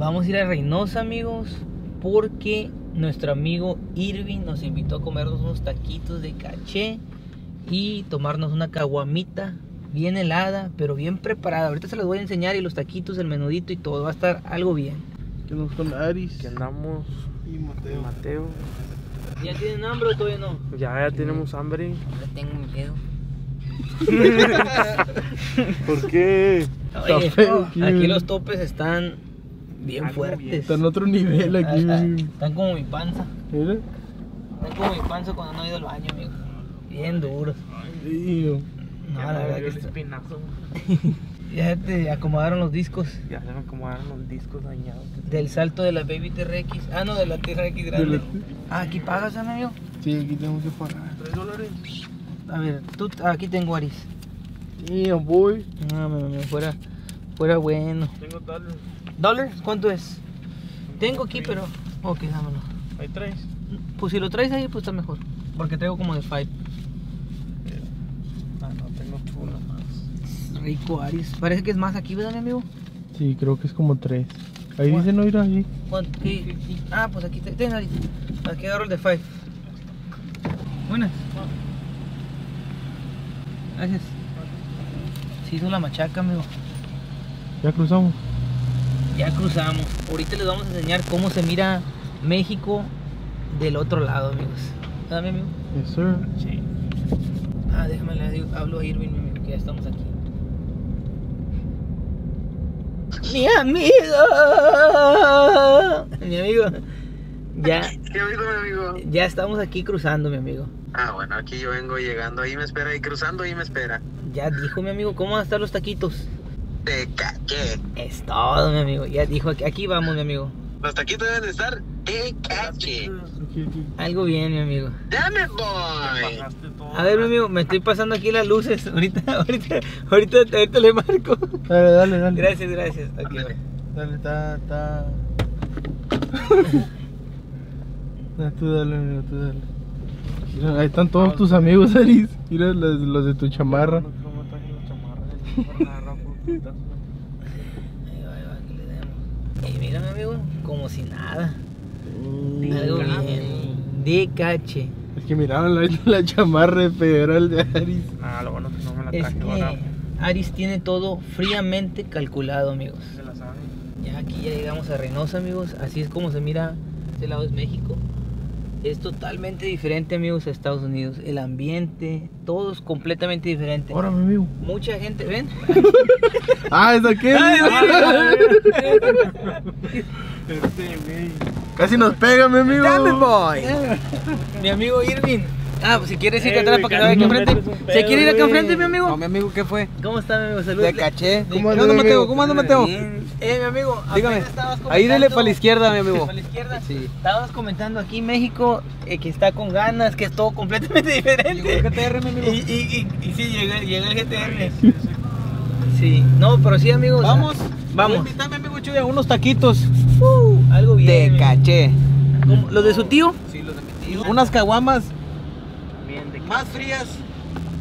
Vamos a ir a Reynosa, amigos, porque nuestro amigo Irving nos invitó a comernos unos taquitos de caché y tomarnos una caguamita bien helada, pero bien preparada. Ahorita se los voy a enseñar y los taquitos, el menudito y todo. Va a estar algo bien. Que nos con Aris. Que andamos Y Mateo. Mateo. ¿Ya tienen hambre o todavía no? Ya, ya tenemos hambre. Ahora tengo miedo. ¿Por qué? Oye, Está feo aquí, aquí. los topes están bien Algo fuertes. bien. Está en otro nivel aquí. ah, Están como mi panza. Mira. Están como mi panza cuando no he ido al baño, amigo. Bien duros. Tío. No, Ya la verdad que el está- espinazo. ya te acomodaron los discos Ya se me acomodaron los discos dañados. del salto de la Baby TRX. Ah, no, de la TRX grande. Ah, aquí pagas, ¿no, amigo. Sí, aquí tenemos que pagar. ¿Tres dólares? A ver, tú, aquí tengo Aris. Tío, boy. No, me, me- fuera, fuera bueno. Tengo tal. ¿Dólares? ¿Cuánto es? Tengo aquí, pero. Ok, dámelo. Hay tres. Pues si lo traes ahí, pues está mejor. Porque traigo como de five. Ah, no, tengo uno más. Rico Aris. Parece que es más aquí, ¿verdad, mi amigo? Sí, creo que es como tres. Ahí ¿Cuál? dice no ir ahí. ¿Cuánto? ¿Qué? Ah, pues aquí te, ten, Aris. Aquí agarro el de five. Buenas. Gracias. Se hizo la machaca, amigo. Ya cruzamos. Ya cruzamos. Ahorita les vamos a enseñar cómo se mira México del otro lado, amigos. ¿Verdad, mi amigo? Yes, sir. Sí. Ah, déjame le digo- hablo a Irving, mi amigo, que ya estamos aquí. Mi amigo. Mi amigo. Ya, ¿Qué oído, mi amigo? ya estamos aquí cruzando, mi amigo. Ah, bueno, aquí yo vengo llegando, ahí me espera, y cruzando, ahí me espera. Ya dijo mi amigo, ¿cómo van a estar los taquitos? Te caché. Es todo, mi amigo. Ya dijo, aquí, aquí vamos, mi amigo. Los taquitos deben de estar. Te caché. Algo bien, mi amigo. Dame, boy. A ver, mi amigo, me estoy pasando aquí las luces. Ahorita, ahorita, ahorita, ahorita le marco. Dale, dale, dale. Gracias, gracias. Ok, va. Dale, está, está. No, tú dale, amigo, tú dale. Mira, ahí están todos tus amigos, Aris. Mira los, los de tu chamarra. Putazo. Ahí va, ahí va, aquí le damos. Y mira, mi amigo, como si nada. Mm, Algo bien. De cache. Es que miraban la, la chamarra federal de Aris. Nah, lo bueno es que no me la Es traje. ahora que Aris tiene todo fríamente calculado, amigos. se la saben. Ya aquí ya llegamos a Reynosa, amigos. Así es como se mira. Este lado es México. Es totalmente diferente, amigos, a Estados Unidos. El ambiente, todo es completamente diferente. Ahora, mi amigo. Mucha gente, ¿ven? Ah, es aquel. Este, güey. Casi nos pega, mi amigo. boy. mi amigo Irving. Ah, pues si quieres ir Eh, acá atrás para que vaya aquí enfrente. ¿Se quiere ir acá enfrente, mi amigo? No, mi amigo, ¿qué fue? ¿Cómo está, mi amigo? Salud. De caché. ¿Cómo ¿Qué anda, onda, mi Mateo? ¿Cómo anda, Mateo? Eh, mi amigo, Dígame. Ahí dele para la izquierda, mi amigo. Para la izquierda. Sí. Estabas comentando aquí México eh, que está con ganas, que es todo completamente diferente. Llegó el GTR, mi amigo. Y, y, y, y sí, llega, llega el GTR. Sí, no, pero sí, amigos. Vamos. Vamos. Invítame, amigo Chuy, a unos taquitos. Uh, algo bien. De caché. ¿Los de su tío? Sí, los de mi tío. Unas caguamas Bien, de más frías.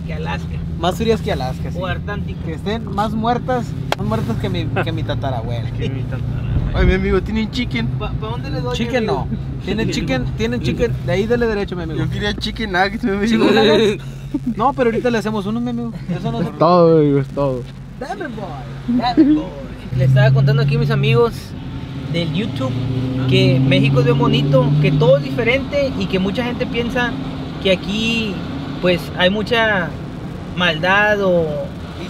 que Alaska. Más frías que Alaska, sí. O Artántico. Que estén más muertas, más muertas que mi, que mi tatarabuela. Que mi. Ay, mi amigo, tienen chicken. ¿Para dónde le doy? Chicken no. Tienen chicken, tienen chicken. De ahí dele derecho, mi amigo. Yo quería chicken nuggets, mi amigo. No, pero ahorita le hacemos uno, mi amigo. Eso no se Todo, mi amigo, es todo. Dame, boy. Le estaba contando aquí a mis amigos del YouTube que México es bien bonito, que todo es diferente y que mucha gente piensa que aquí pues hay mucha maldad o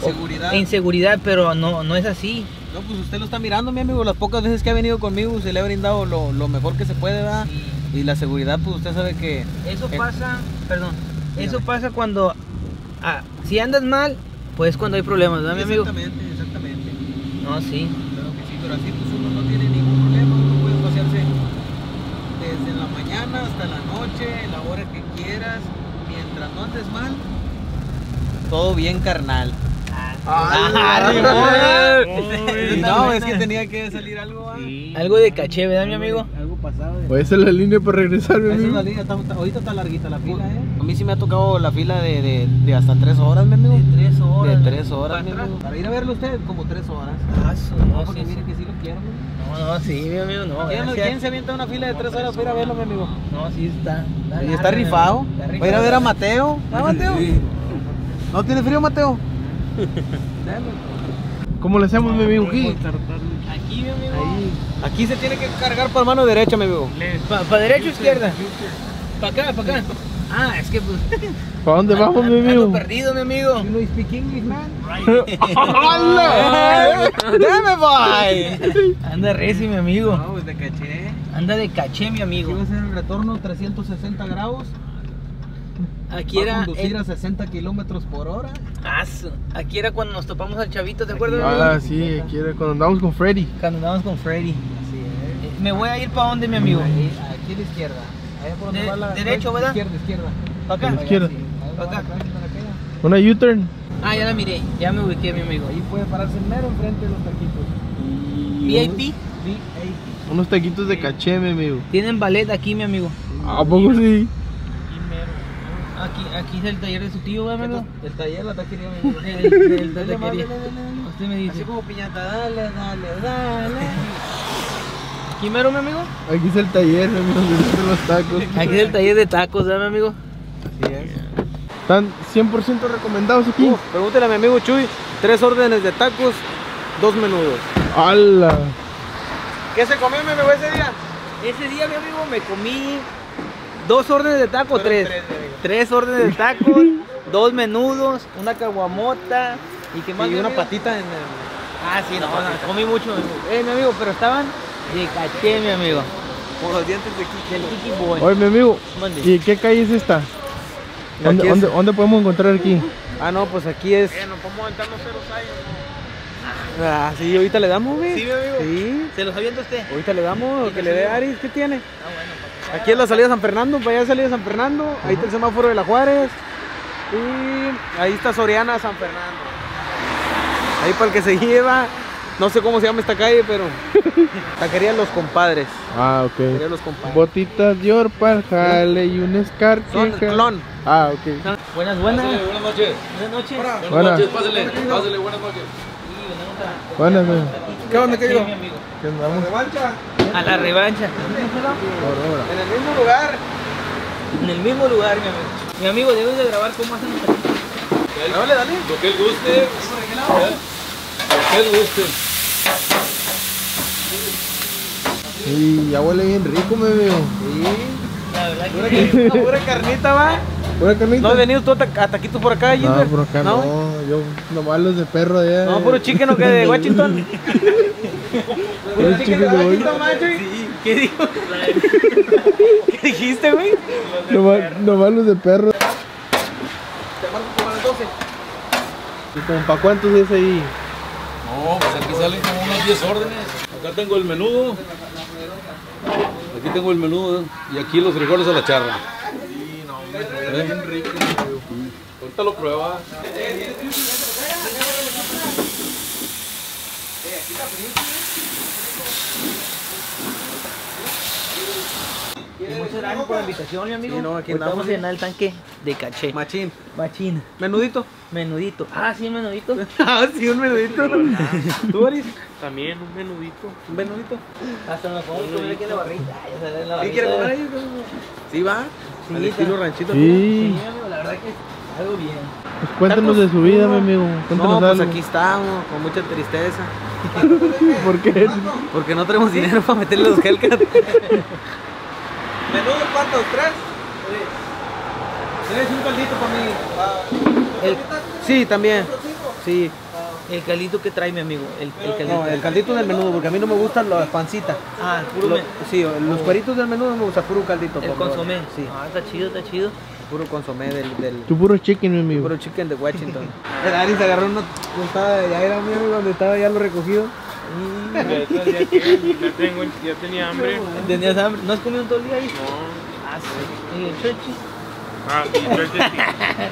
Inseguridad. o inseguridad, pero no, no es así. No, pues usted lo está mirando, mi amigo. Las pocas veces que ha venido conmigo se le ha brindado lo, lo mejor que se puede, ¿verdad? Y la seguridad, pues usted sabe que. Eso Eh, pasa, perdón, eso pasa cuando, ah, si andas mal, pues cuando hay problemas, ¿verdad, mi amigo? Exactamente, exactamente. No, sí. Claro que sí, pero así pues uno no tiene ningún problema, uno puede pasearse desde la mañana hasta la noche, la hora que quieras, mientras no andes mal. Todo bien, carnal. Ah. No, es que tenía que salir algo. Algo de caché, ¿verdad, mi amigo? Algo pasado. Pues esa es la línea para regresar, mi Esa es amigo. la línea, está- está- ahorita está larguita la fila, ¿eh? A mí sí me ha tocado la fila de, de, de hasta tres horas, mi amigo. De tres horas. De tres horas, mi amigo. Para ir a verlo usted, como tres horas. Ah, No, no, porque sí, mire sí. que sí lo quiero, mi amigo. No, no, sí, mi amigo, no. ¿Quién, se avienta una fila de tres horas para ir a verlo, mi amigo? No, sí está. Y está rifado. Está Voy a ir a ver a Mateo. ¿Ah, Mateo? Sí. ¿No tiene frío, Mateo? ¿Cómo le hacemos, mi amigo? aquí? Aquí, mi amigo. Ahí. Aquí se tiene que cargar por mano derecha, mi amigo. ¿Para derecha o izquierda? Para acá, para acá. Ah, es que pues. ¿Para dónde vamos, mi ando amigo? perdido, mi amigo. You know speak English, man? ¡Hala! ¡Dame, boy! Anda reci, mi amigo. No, pues te caché. Anda de caché, mi amigo. va a ser el retorno 360 grados. Aquí Va a era. conducir el- a 60 kilómetros por hora. Aquí era cuando nos topamos al chavito, ¿te acuerdas? Ah, sí, aquí era cuando andamos con Freddy. Cuando andábamos con Freddy. Así es. Eh, Me voy a ir para dónde, mi amigo. Ahí, aquí a la izquierda. Allá por donde De- va la. derecho, ¿verdad? Izquierda, izquierda. ¿Para A la acá? izquierda. Sí. Acá. Una U-turn. Ah, ya la miré. Ya me ubiqué, mi amigo. Ahí puede pararse mero enfrente de los taquitos. VIP. VIP. Unos taquitos de caché, mi amigo. Tienen ballet aquí, mi amigo. ¿A poco sí? Aquí, aquí es el taller de su tío, ¿verdad, amigo? El taller la taquería, mi amigo. El, el, Dale, el más, dale, dale, dale. Usted me dice. Así como piñata, dale, dale, dale. ¿Aquí mero, mi amigo? Aquí es el taller, mi amigo, los tacos. Aquí es el taller de tacos, ¿verdad, mi amigo? Así es. Están 100% recomendados aquí. Uf, pregúntale a mi amigo Chuy, tres órdenes de tacos, dos menudos. ¡Hala! ¿Qué se comió mi amigo ese día? Ese día, mi amigo, me comí dos órdenes de tacos, tres. tres. Tres órdenes de tacos, dos menudos, una caguamota y qué más. Y una amigo? patita en el... Ah, sí, no, no, comí mucho. Eh, mi amigo, pero estaban de caché, mi amigo. Con los dientes de Kiki. Del Kiki Boy. Oye, mi amigo. ¿y qué calle es esta? ¿Dónde, es- dónde- dónde podemos encontrar aquí? Ah, no, pues aquí es... Eh, nos podemos aventarnos ceros ahí, Ah, sí, ahorita le damos, güey. Sí, mi amigo. Sí, ¿Se los avienta usted? ahorita le damos, que le dé Aris, ¿qué tiene? Ah, bueno, Aquí es la salida de San Fernando, para allá es salida de San Fernando, ahí está el semáforo de la Juárez y ahí está Soriana San Fernando. Ahí para el que se lleva, no sé cómo se llama esta calle, pero taquería Los Compadres. Ah, ok. Taquería Los Compadres. Botitas de orpa, jale y un Scar. Son clon. Ah, ok. Buenas, buenas. buenas noches. Buenas noches. Buenas, pásale, pásale, buenas noches. buenas, amigo. ¿Qué onda, qué digo? mi amigo. ¿Qué andamos? Revancha, A la revancha. En el mismo lugar. En el mismo lugar, mi amigo. Mi amigo, debes de grabar cómo hacen los taquitos. Dale, dale. Lo que él guste. Lo que él guste. Sí, ya huele bien rico, mi amigo. Sí. La verdad Pura, que carnita, pura carnita, va. ¿Pura carnita? ¿No has venido tú a ta- a taquitos por acá, No, Gilbert? por acá no. Yo nomás los de perro allá. No, puro chicken o que de Washington. Chicken de. ¿Qué dijo? ¿Qué dijiste, güey? Nomás, nomás los de perro. Te marco como a las 12. ¿Y como para cuántos es ahí? No, pues aquí salen como unas 10 órdenes. Acá tengo el menudo. Aquí tengo el menudo y aquí los frijoles a la charra. ¿Eh? Ahorita lo prueba. Gracias por la invitación, mi amigo. Sí, no, aquí andamos, vamos a llenar el tanque de caché. Machín. Machín. Menudito. Menudito. Ah, sí, menudito. Ah, sí, un menudito. ¿Tú, Aris? También un menudito. Un menudito. Hasta nos podemos comer aquí en la barrita. En la ¿Qué quiere comer ahí? Sí, va. Sí, Al estilo está. ranchito. Sí, Sí. mi amigo, la verdad que es algo bien. Pues cuéntanos de su vida, mi amigo. Cuéntanos No, pues algo. aquí estamos, con mucha tristeza. ¿Por qué? Porque no tenemos dinero para meterle los Hellcat. ¿Menudo cuántos? ¿Tres? Tres, un caldito para mí. El, Sí, también. Sí. el caldito que trae mi amigo. El, el caldito. No, el caldito del menudo, porque a mí no me gustan las pancitas. Ah, puro Lo- sí, los cueritos del menudo me gusta puro caldito. el por favor. consomé. Sí, Ah, está chido, está chido. puro consomé del, del Tu puro chicken, mi amigo. puro chicken de Washington. El Ari se agarró una ya era mi amigo donde estaba ya lo recogido. Ya, tengo, ya tenía hambre. ¿Tenías hambre? ¿No has comido todo el día ahí? No. Ah, sí. ¿Y el churches? Ah, de-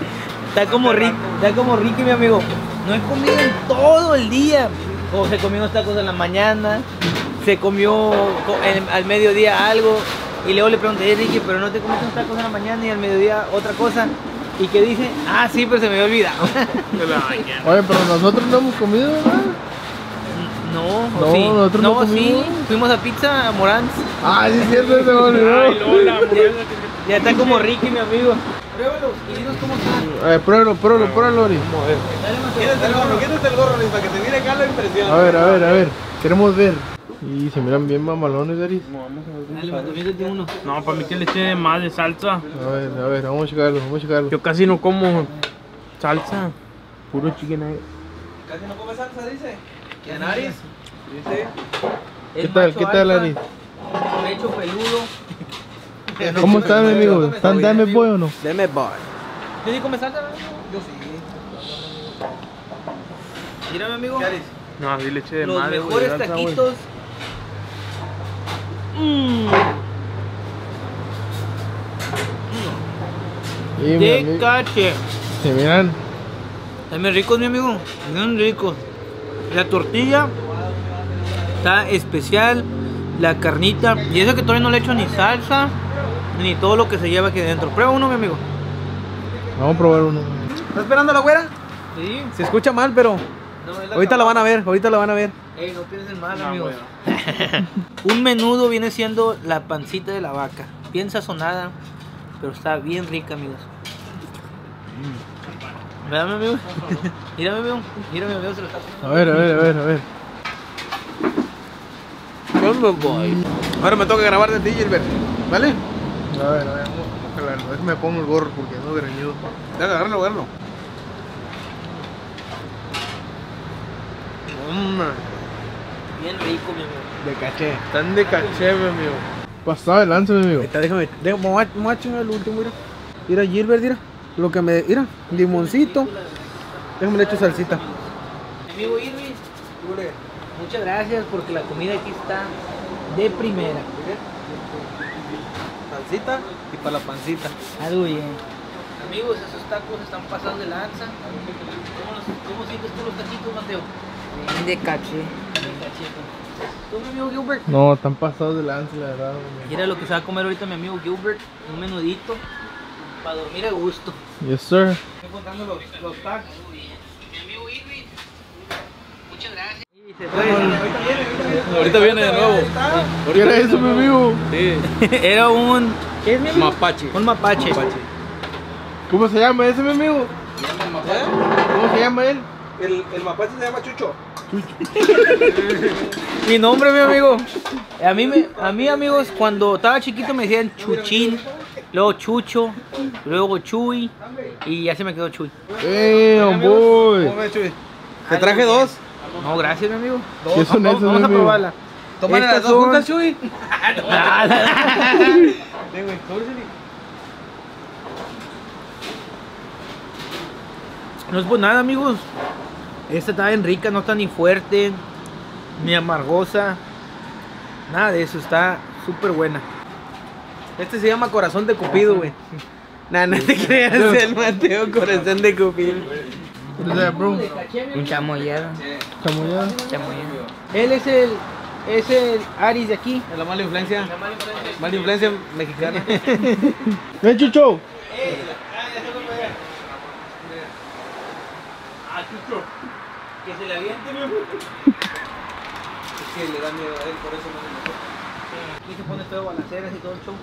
Está como Ricky, está como Ricky, mi amigo. no he comido en todo el día. O se comió unos tacos en la mañana, se comió en- al mediodía algo. Y luego le pregunté, "Eh, Ricky, pero no te comiste unos tacos en la mañana y al mediodía otra cosa. Y que dice, ah, sí, pero se me había olvidado. Oye, pero nosotros no hemos comido, ¿verdad? No, No, sí. nosotros no no, sí. Fuimos a pizza a Morans. Ah, sí, es cierto, se me olvidó. Ay, Lola, que- Ya está como Ricky, mi amigo. Pruébalos y dinos cómo están. A ver, pruébalo, pruébalo, pruébalo, Ori. Quítate el gorro, quítate el gorro, Luis, para que te mire acá la impresión. A ver, a ver, a ver. Queremos ver. Y se miran bien mamalones, uno. No, para mí que le eche más de salsa. A ver, a ver, vamos a checarlo, vamos a checarlo. Yo casi no como salsa. Puro chicken nugget. Casi no come salsa, dice. ¿Quién Aris? ¿Qué tal, qué tal, Aris? Pecho peludo. ¿Cómo están, mi amigo? ¿Están dame pollo o no? Deme bar. ¿Tú sí salsa, amigo? Yo sí. Mira, mi amigo. No, así le eche de Los madre, güey, mejores taquitos. Mm, Y mi de cache. se miran. Están bien ricos, mi amigo. Bien ricos. La tortilla está especial. La carnita. Y eso que todavía no le echo ni salsa. Ni todo lo que se lleva aquí dentro. Prueba uno, mi amigo. Vamos a probar uno. ¿Está esperando la güera? Sí. Se escucha mal, pero No, es la ahorita la van a ver, ahorita la van a ver. Ey, no piensen mal, No, amigos. Un menudo viene siendo la pancita de la vaca. Bien sazonada, pero está bien rica, amigos. ¿Verdad, mi amigo? Mira, mi amigo. Mira, mi amigo está A ver, a ver, a ver, a ver. Ahora me toca grabar de ti, Gilbert. ¿Vale? A ver, a ver, vamos a. Déjame pongo el gorro porque no greñudo. Dale, agárralo, agárralo. Bien rico, mi amigo. De caché. Están de caché, mi amigo. Pasado de lanza, mi amigo. Ahorita déjame, déjame, me voy a- me voy a chingar el último, mira. Mira, Gilbert, mira. Lo que me, mira, limoncito. Déjame le echo salsita. Mi amigo Irving, muchas gracias porque la comida aquí está de primera. Salsita y para la pancita. Algo bien. Amigos, esos tacos están pasados de lanza. ¿Cómo, los- cómo sientes tú los taquitos, Mateo? De caché. De cachete. ¿Tú, mi amigo Gilbert? No, están pasados de lanza, la verdad. Mira lo que se va a comer ahorita mi amigo Gilbert, un menudito para dormir a gusto. Yes, sir. Estoy contando los, los tacos. Mi amigo Irving, muchas gracias. Y se fue. Ahorita viene de nuevo. ¿Qué era eso, mi amigo? Sí, Era un. ¿Qué es mi amigo? mapache. Un mapache. ¿Cómo se llama ese, mi amigo? ¿Cómo se llama él? El, el mapache se llama Chucho. Mi nombre, mi amigo. A mí, me, a mí, amigos, cuando estaba chiquito me decían Chuchín, luego Chucho, luego Chuy y ya se me quedó Chuy. Damn, boy. ¿Cómo Chuy? Te traje dos. No, gracias, mi amigo. ¿Qué son Vamos, esos, vamos mi a amigo? probarla. Estas las dos son- juntas, Chuy. No es por nada, amigos. Esta está bien rica, no está ni fuerte, ni amargosa. Nada de eso, está súper buena. Este se llama Corazón de Cupido, güey. Nah, no te creas, el Mateo Corazón de Cupido. Bro? Un chamoyero. Chamoyada. Chamoyero. Él es el, es el Aris de aquí. La mala influencia. Mala influencia mexicana. Ven, Chucho. Que se le aviente, mi. Es que le da miedo a él, por eso no le Aquí se pone todo balaceras y todo el show.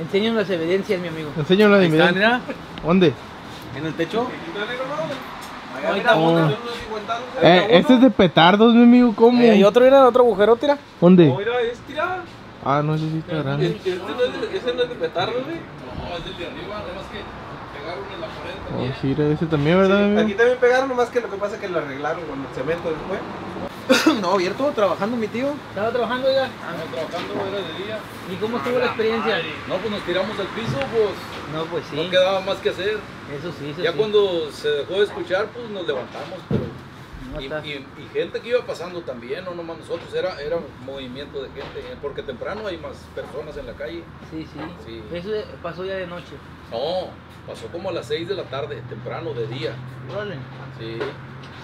Enséñanos las evidencias, mi amigo. De mi está, mira. ¿Dónde? En el techo. Ahí está Oh. uno. Eh, este es de petardos, mi amigo. ¿Cómo? Ahí hay otro, mira, otro agujero, tira. ¿Dónde? Mira, es tirada. Ah, no, ese sí está grande. Este no es de- ese no es de petardo, güey. Oh, sí, era ese también, ¿verdad, mi Aquí también pegaron, nomás que lo que pasa es que lo arreglaron con el cemento después. no, abierto, trabajando mi tío. ¿Estaba trabajando ya? Trabajando era de día. ¿Y cómo estuvo la experiencia? No, pues nos tiramos al piso, pues No, pues sí. no quedaba más que hacer. Eso sí, eso Ya sí. cuando se dejó de escuchar, pues nos levantamos, pero Y, está. y- y gente que iba pasando también, no nomás nosotros, era, era un movimiento de gente, eh, porque temprano hay más personas en la calle. Sí, sí, Sí. Eso pasó ya de noche. No, pasó como a las 6 de la tarde, temprano de día. Órale. Sí.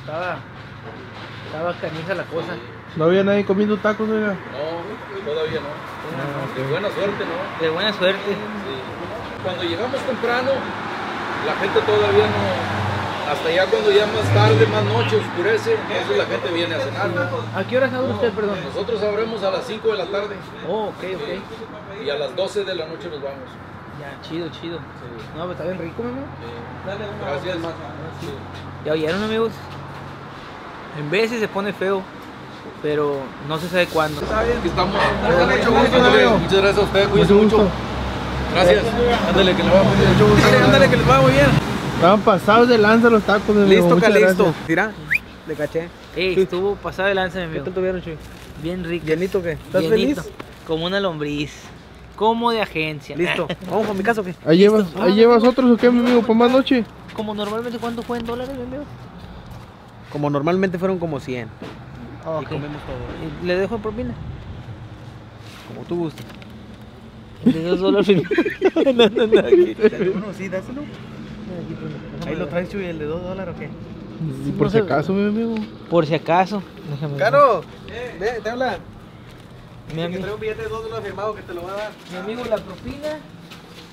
Estaba, estaba canija la cosa. No había nadie comiendo tacos, oiga. No, todavía no. De buena suerte, ¿no? De buena suerte. Sí. Cuando llegamos temprano, la gente todavía no. Hasta ya cuando ya más tarde, más noche, oscurece, entonces la gente viene a cenar. ¿A qué hora abre usted, perdón? Nosotros abremos a las 5 de la tarde Oh, ok, ok. y a las 12 de la noche nos vamos. Ya, chido, chido. No, pero está bien rico, mi amigo. Gracias. Ya oyeron, amigos. En veces se pone feo, pero no se sabe cuándo. Aquí estamos. Mucho gusto. Muchas gracias a ustedes, cuídense Mucho. Gracias. Ándale, que le va muy bien. Mucho gusto. Ándale, que les va muy bien. Estaban pasados de lanza los tacos, mi amigo. Listo, Muchas Calisto. gracias. Mira, le caché. Ey, estuvo pasada de lanza, mi ¿Qué amigo. tal tuvieron, Chuy? Bien rico. ¿Llenito qué? ¿Estás Llenito, feliz? Como una lombriz. Como de agencia. Listo. ¿Vamos para mi casa o qué? ¿Ahí llevas, ¿Ahí llevas otros o qué, mi amigo? ¿Para más noche? Como normalmente, ¿cuánto fue en dólares, mi amigo? Como normalmente fueron como 100. Ah, Y ok. comemos todo. ¿Y ¿Le dejo en propina? Como tú gustes. De dos dólares. no, no, no. Aquí. Uno, sí, dáselo. Ahí lo traes, Chuy, el de 2 dólares o qué? Por si acaso, mi amigo. Por si acaso. Déjame ver. Caro, ve, te habla. Mi, Que ami- trae un billete de 2 dólares firmado que te lo va a dar. mi amigo, la propina.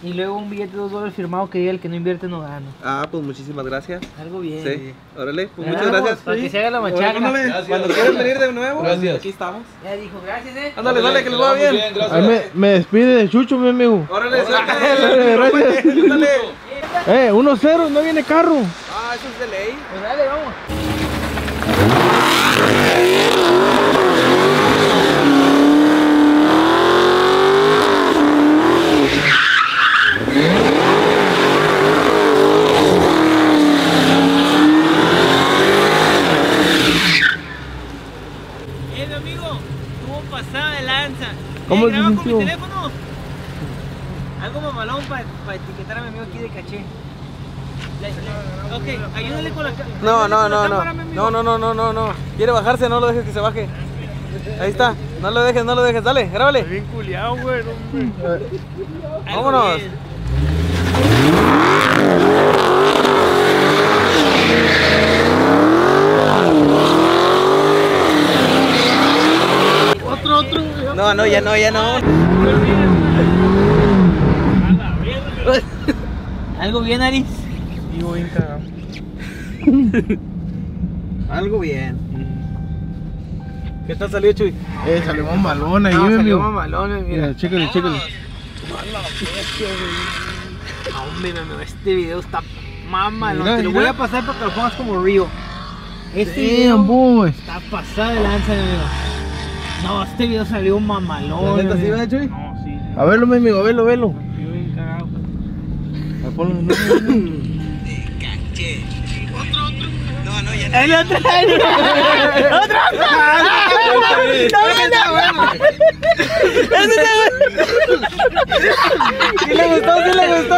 Y luego un billete de dos dólares firmado que diga el que no invierte no gana. Ah, pues muchísimas gracias. Algo bien. Sí, órale, pues muchas gracias. Para que se haga la machaca. Gracias. Cuando quieran venir de nuevo, Gracias. aquí estamos. Ya dijo, gracias, eh. Ándale, dale, que les va bien. Ahí me, me despide de Chucho, mi amigo. Órale, Órale, gracias. Ándale. Eh, 1-0, no viene carro. Ah, eso es de ley. Pues dale, vamos. Eh, mi amigo, tuvo pasada de lanza. ¿Cómo eh, graba con mi teléfono. Mamalón para etiquetar a mi amigo aquí de caché. Ok, ayúdale con la No, no, no, no. No, no, no, no, no, no. Quiere bajarse, no lo dejes que se baje. Ahí está. No lo dejes, no lo dejes. Dale, grábale. Bien culiado, güey. Vámonos. bien. No, no, ya no, ya no. Algo bien, Aris. Vivo bien cagado. Algo bien. ¿Qué tal salió, Chuy? Eh, salió mamalón ahí, No, mi salió amigo. mamalón, mira. Mira, chécale, chécale. Ah, Hombre, mi amigo, este video está mamalón. Mira, Te lo mira. voy a pasar para que lo pongas como Río. Este Damn, video boy. está pasado de lanza, mi amigo. No, este video salió mamalón. ¿La neta sí va, Chuy? No, sí. A verlo, mi amigo, a verlo, a verlo. Yo bien cagado. Ponlo, no, no, no. ¡El otro! ¡Otro! ¿Sí le gustó? ¿Sí le gustó?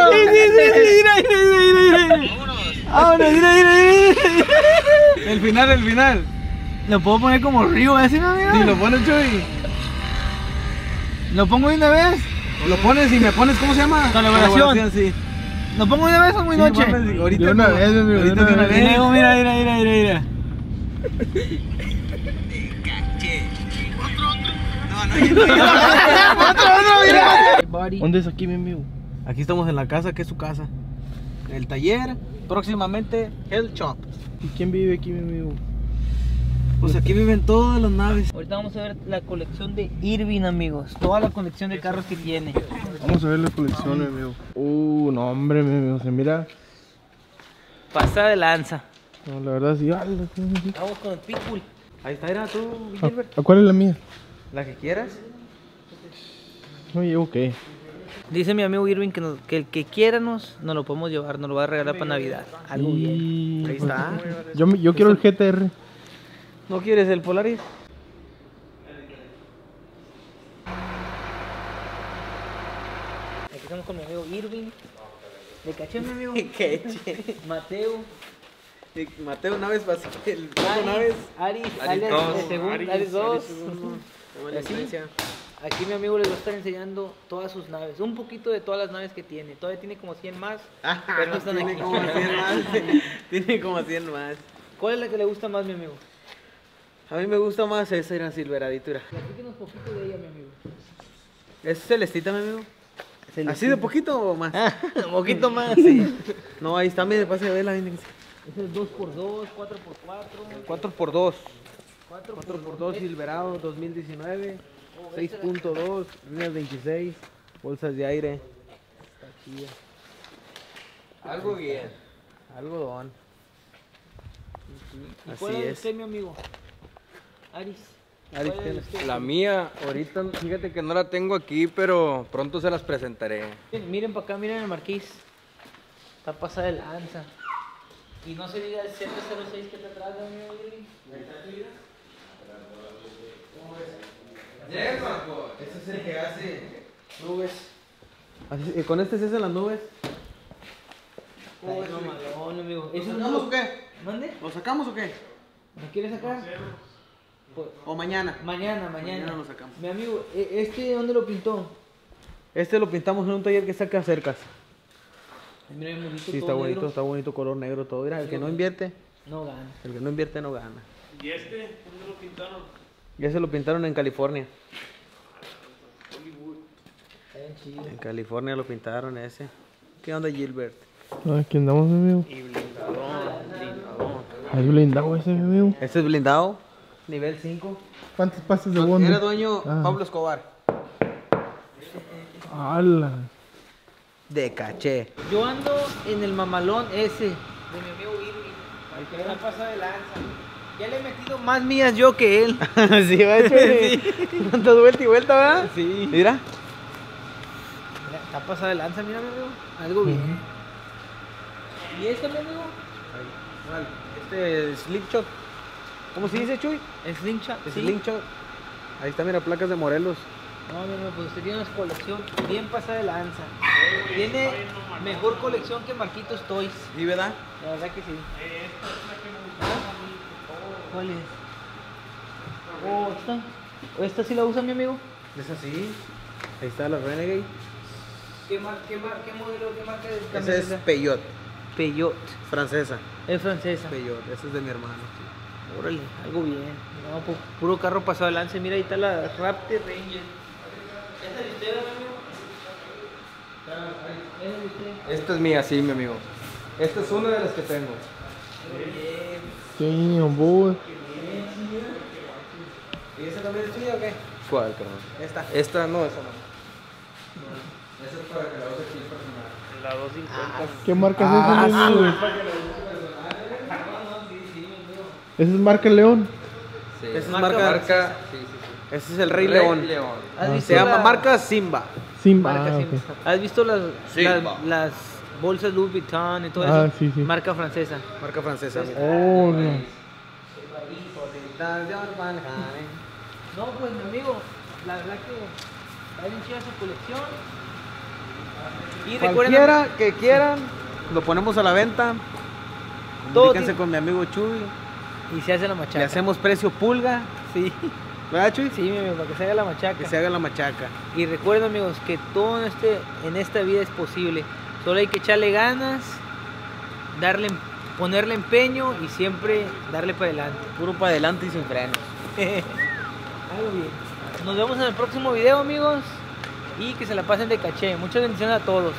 Vámonos, mira, mira, mira. El final, el final. Lo puedo poner como Río, así, no, mira. Lo pones, Chuy. Lo pongo de una vez. Lo pones y me pones, ¿cómo se llama? Colaboración. sí. Lo pongo de una vez o muy Sí, noche. mames, ahorita De una como- vez, mi amigo, ahorita de una vez. Luego, mira, mira, mira, mira, mira. Buddy. ¿Dónde es aquí, mi amigo? Aquí estamos en la casa, que es su casa. El taller, próximamente Hell Shop. ¿Y quién vive aquí, mi amigo? Pues aquí viven todas las naves. Ahorita vamos a ver la colección de Irving, amigos. Toda la colección de carros que tiene. Vamos a ver la colección, mi amigo. Uh, no, hombre, mi amigo, se mira. Pasa de lanza. No, la verdad, sí. sí. Vamos con el Pitbull. Ahí está, era tú, ¿A, Gilbert. a cuál es la mía? La que quieras. No llevo qué. Dice mi amigo Irving que, nos- que el que quiera nos, nos lo podemos llevar, nos lo va a regalar para Navidad. Algo bien. Ahí está. Yo, me- yo quiero el GTR. ¿No quieres el Polaris? Aquí estamos con mi amigo Irving. Le caché mi amigo ¿Qué? Mateo. Mateo Naves, el Aris, Naves. Aris, Aris Aris, Aris Aris 2. Toma la Así. influencia. Aquí mi amigo les va a estar enseñando todas sus naves, un poquito de todas las naves que tiene. Todavía tiene como 100 más, pero no están Tiene aquí. como 100 más. Tiene como 100 más. ¿Cuál es la que le gusta más, mi amigo? A mí me gusta más esa, era silveradito. era. Platíquenos poquito de ella, mi amigo. ¿Es celestita, mi amigo? ¿Así de poquito o más? un poquito más, sí. No, ahí está, mire, pase a verla. Ese es 2x2, 4x4. 4x2. 4 4x2 Silverado 2019. 6.2, líneas 26, bolsas de aire. Algo bien. Algodón. ¿Y Así cuál es es. usted, mi amigo? Aris. Aris, ¿cuál es ¿qué? usted? La mía, ahorita fíjate que no la tengo aquí, pero pronto se las presentaré. Miren, miren para acá, miren el marquís. Está pasada de lanza. Y no se diga el 706 que te atrás, mi amigo Irving. Ese es el que hace nubes. Así- eh, ¿Con este se hacen las nubes? Amigo. ¿Lo ¿Eso sacamos o no qué? ¿Mande? ¿Lo sacamos o qué? ¿Me quieres sacar? ¿O mañana? mañana, mañana. Mañana lo sacamos. Mi amigo, ¿e- ¿este dónde lo pintó? Este lo pintamos en un taller que saca cercas. Mira, el bonito, Sí, todo está bonito, negro. está bonito, color negro todo. Mira, el que no invierte, No gana. el que no invierte no gana. ¿Y este? ¿Dónde lo pintaron? Y ese lo pintaron en California. Chido. En California lo pintaron ese. ¿Qué onda Gilbert? Aquí andamos, mi amigo. Y blindadón, blindadón. Ahí blindado ese, mi amigo. Este es blindado, nivel 5. ¿Cuántos pases de bondo? Era dueño Ah. Pablo Escobar. ¡Hala! De caché. Yo ando en el mamalón ese de mi amigo Irving. Que me pasa de lanza. Ya le he metido más mías yo que él. sí, va hecho. Tantas vuelta y vuelta, ¿verdad? Sí. Mira. Mira, Está pasada de lanza, mira, mi amigo. Algo bien. ¿Y esto, mi amigo? Este Slingshot. ¿Cómo se dice, Chuy? Slingshot. Sí. Slingshot. Ahí está, mira, placas de Morelos. No, mi amigo, pues usted tiene una colección bien pasada de lanza. Tiene mejor colección que Marquitos Toys. ¿Sí, verdad? La verdad que sí. ¿Ah? ¿Cuál es? Oh, esta. ¿Esta sí la usa mi amigo? Es así. Ahí está la Renegade. ¿Qué, mar, qué, mar, qué modelo, qué marca de Esa es? Peyot, Peyot. francesa. Es francesa. Peyot, esa es de mi hermano. Órale, algo bien. No, pu- puro carro pasado de lance. Mira, ahí está la Raptor Ranger. ¿Esta es usted, amigo? Esta es mía, sí, mi amigo. Esta es una de las que tengo. Damn, boy. ¿Y esa también es tuya o qué? ¿Cuál, carnal? Esta. Esta no, esa no. Esa es para que la uses aquí personal. La 250. ¿Qué marca es esa, amigo? ¿Esa es marca León? Sí. Esa es Marca marca. Marca, sí, sí, sí. Ese es el Rey, Rey León. León. ¿Has Ah, visto Se llama la- marca Simba. Simba. Marca Ah, Simba. ¿Has visto las, Simba. las, las bolsas Louis Vuitton y todo Ah, eso? sí, sí. Marca francesa. Marca francesa. mira. Oh, no. No, pues mi amigo, la verdad que está bien chida su colección. Y recuerden, Cualquiera que quieran, lo ponemos a la venta. Comuníquense con mi amigo Chuy. Y se hace la Le machaca. hacemos precio pulga. Sí, ¿Verdad, Chuy? sí, mi amigo, para que se haga la machaca. Que se haga la machaca. Y recuerden amigos que todo en, este, en esta vida es posible. Solo hay que echarle ganas, darle, ponerle empeño y siempre darle para adelante. Puro para adelante y sin frenos. Algo bien. Nos vemos en el próximo video amigos y que se la pasen de caché. Muchas bendiciones a todos.